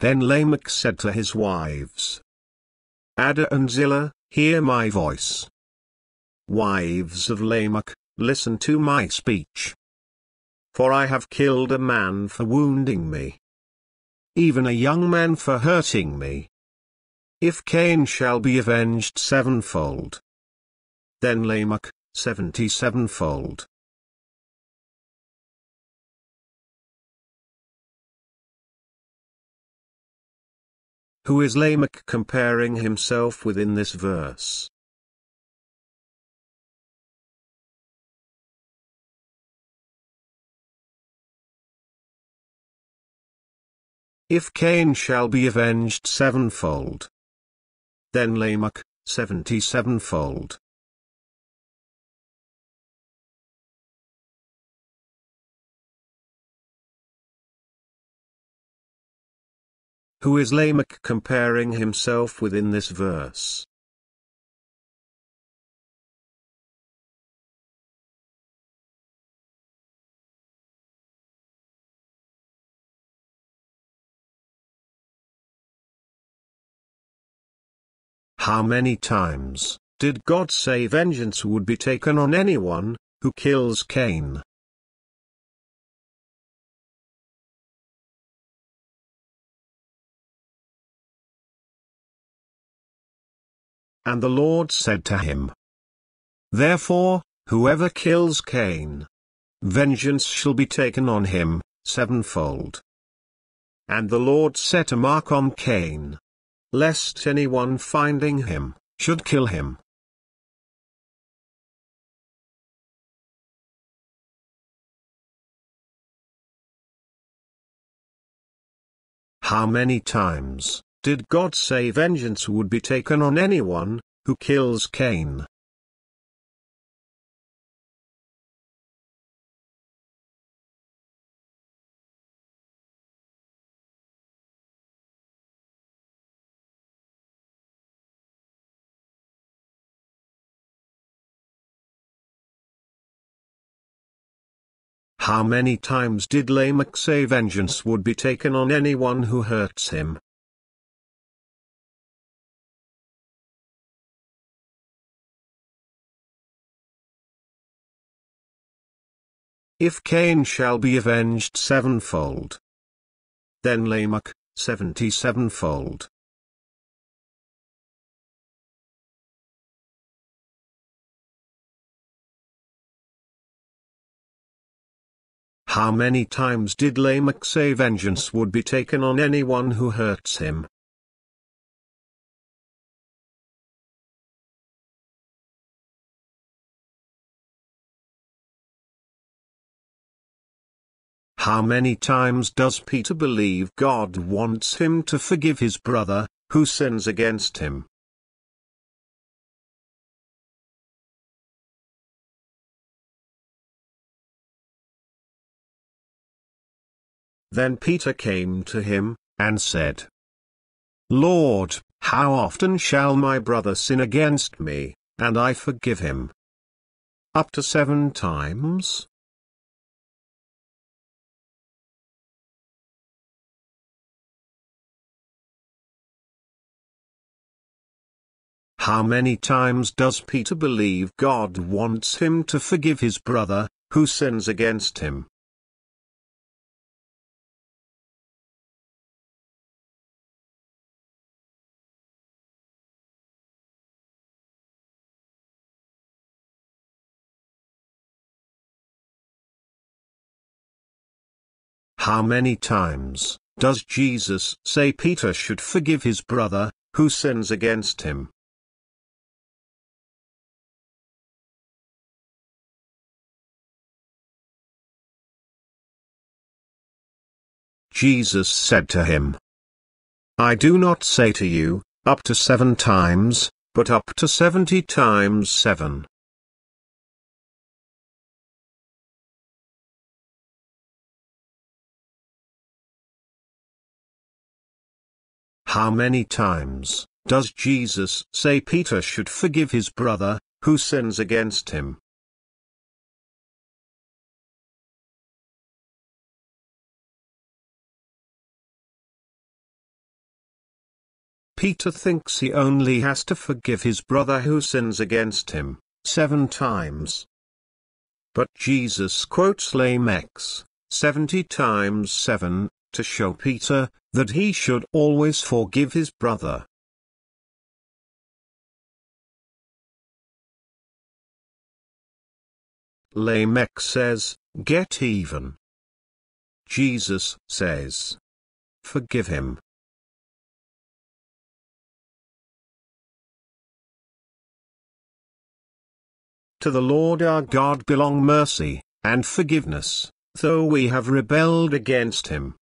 Then Lamech said to his wives, Adah and Zillah, hear my voice. Wives of Lamech, listen to my speech. For I have killed a man for wounding me. Even a young man for hurting me. If Cain shall be avenged sevenfold. Then Lamech, seventy sevenfold. Who is Lamech comparing himself with in this verse? If Cain shall be avenged sevenfold, then Lamech, seventy Who is Lamech comparing himself with in this verse? How many times did God say vengeance would be taken on anyone who kills Cain? And the Lord said to him, Therefore, whoever kills Cain, vengeance shall be taken on him, sevenfold. And the Lord set a mark on Cain, lest anyone finding him, should kill him. How many times did God say vengeance would be taken on anyone who kills Cain? How many times did Lamech say vengeance would be taken on anyone who hurts him? If Cain shall be avenged sevenfold, then Lamech, seventy sevenfold. How many times did Lamech say vengeance would be taken on anyone who hurts him? How many times does Peter believe God wants him to forgive his brother, who sins against him? Then Peter came to him, and said, Lord, how often shall my brother sin against me, and I forgive him? Up to seven times? How many times does Peter believe God wants him to forgive his brother, who sins against him? How many times does Jesus say Peter should forgive his brother, who sins against him? Jesus said to him, I do not say to you, up to seven times, but up to seventy times seven. How many times does Jesus say Peter should forgive his brother, who sins against him? Peter thinks he only has to forgive his brother who sins against him, seven times. But Jesus quotes Lamech's, 70 times 7, to show Peter, that he should always forgive his brother. Lamech says, Get even. Jesus says, Forgive him. To the Lord our God belong mercy, and forgiveness, though we have rebelled against him.